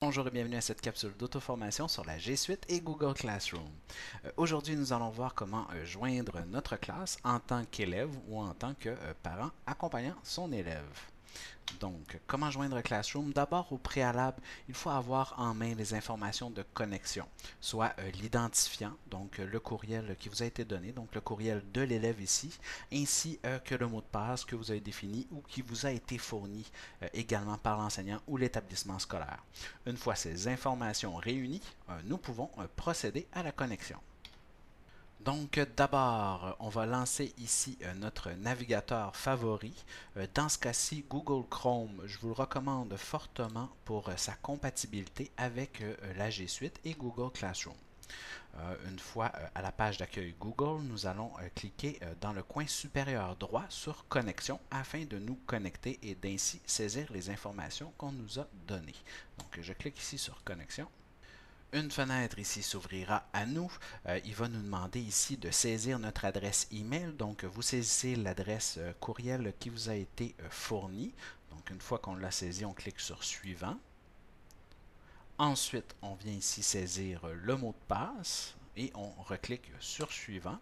Bonjour et bienvenue à cette capsule d'auto-formation sur la G Suite et Google Classroom. Euh, Aujourd'hui, nous allons voir comment euh, joindre notre classe en tant qu'élève ou en tant que euh, parent accompagnant son élève. Donc, comment joindre Classroom? D'abord, au préalable, il faut avoir en main les informations de connexion, soit euh, l'identifiant, donc euh, le courriel qui vous a été donné, donc le courriel de l'élève ici, ainsi euh, que le mot de passe que vous avez défini ou qui vous a été fourni également par l'enseignant ou l'établissement scolaire. Une fois ces informations réunies, nous pouvons procéder à la connexion. Donc d'abord, on va lancer ici euh, notre navigateur favori. Euh, dans ce cas-ci, Google Chrome, je vous le recommande fortement pour euh, sa compatibilité avec la G Suite et Google Classroom. Une fois à la page d'accueil Google, nous allons cliquer dans le coin supérieur droit sur Connexion afin de nous connecter et d'ainsi saisir les informations qu'on nous a données. Donc je clique ici sur Connexion. Une fenêtre ici s'ouvrira à nous. Euh, il va nous demander ici de saisir notre adresse email. Donc, vous saisissez l'adresse euh, courriel qui vous a été euh, fournie. Donc, une fois qu'on l'a saisi, on clique sur Suivant. Ensuite, on vient ici saisir le mot de passe et on reclique sur Suivant.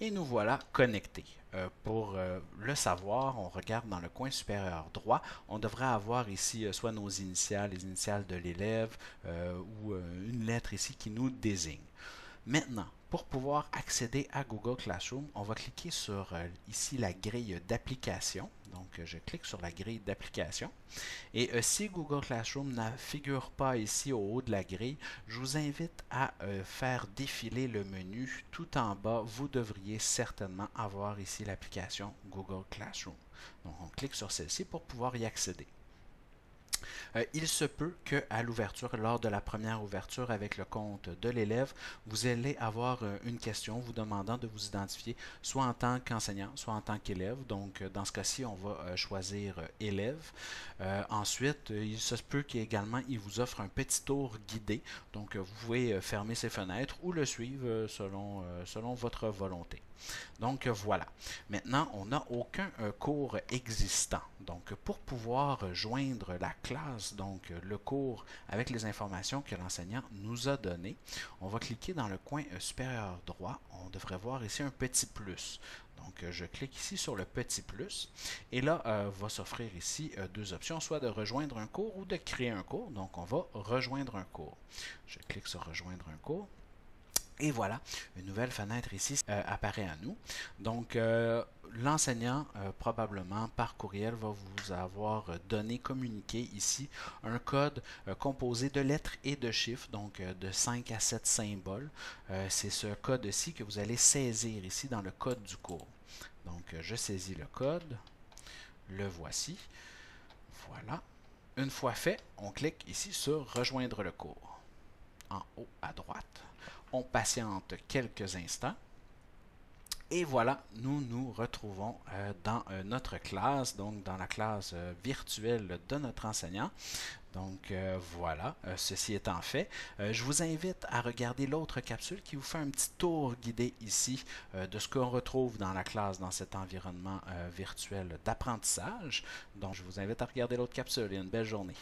Et nous voilà connectés. Euh, pour euh, le savoir, on regarde dans le coin supérieur droit. On devrait avoir ici euh, soit nos initiales, les initiales de l'élève, ou une lettre ici qui nous désigne. Maintenant, pour pouvoir accéder à Google Classroom, on va cliquer sur euh, ici la grille d'application. Donc, euh, je clique sur la grille d'application. Et euh, si Google Classroom ne figure pas ici au haut de la grille, je vous invite à faire défiler le menu tout en bas. Vous devriez certainement avoir ici l'application Google Classroom. Donc, on clique sur celle-ci pour pouvoir y accéder. Euh, il se peut qu'à l'ouverture, lors de la première ouverture avec le compte de l'élève, vous allez avoir euh, une question vous demandant de vous identifier soit en tant qu'enseignant, soit en tant qu'élève. Donc, euh, dans ce cas-ci, on va choisir élève. Ensuite, il se peut qu'également, il vous offre un petit tour guidé. Donc, vous pouvez fermer ces fenêtres ou le suivre selon, selon votre volonté. Donc, voilà. Maintenant, on n'a aucun cours existant. Donc, pour pouvoir joindre la classe, donc le cours avec les informations que l'enseignant nous a données, on va cliquer dans le coin euh, supérieur droit. On devrait voir ici un petit plus. Donc, euh, je clique ici sur le petit plus. Et là, euh, va s'offrir ici euh, deux options, soit de rejoindre un cours ou de créer un cours. Donc, on va rejoindre un cours. Je clique sur rejoindre un cours. Et voilà, une nouvelle fenêtre ici euh, apparaît à nous. Donc, euh, l'enseignant, euh, probablement par courriel, va vous avoir donné, communiqué ici un code composé de lettres et de chiffres, donc de 5 à 7 symboles. C'est ce code-ci que vous allez saisir ici dans le code du cours. Donc, je saisis le code, le voici. Voilà. Une fois fait, on clique ici sur Rejoindre le cours, en haut à droite. On patiente quelques instants. Et voilà, nous nous retrouvons euh, dans euh, notre classe, donc dans la classe euh, virtuelle de notre enseignant. Donc voilà, ceci étant fait, je vous invite à regarder l'autre capsule qui vous fait un petit tour guidé ici de ce qu'on retrouve dans la classe, dans cet environnement virtuel d'apprentissage. Donc je vous invite à regarder l'autre capsule et une belle journée.